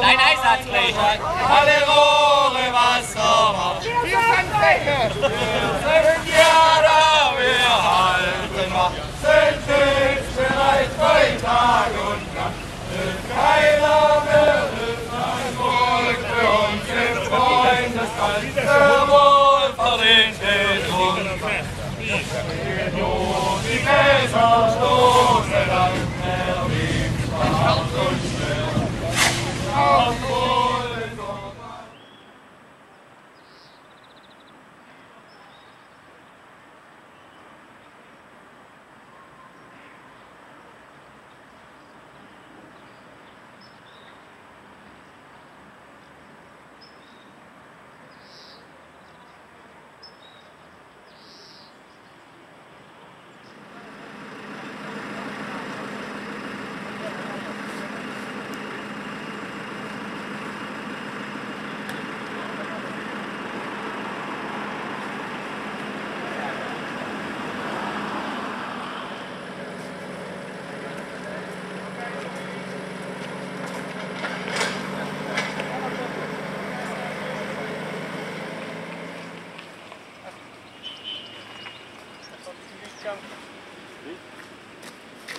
Dein Einsatzfläche. Alle Rohre Wasser. Wir sind ja Hermon, Părinte,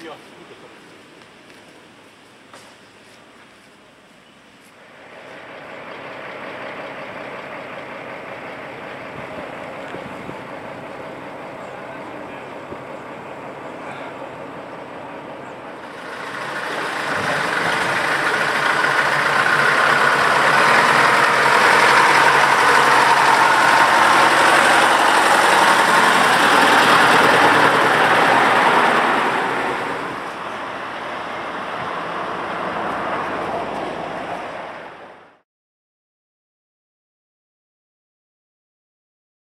よ。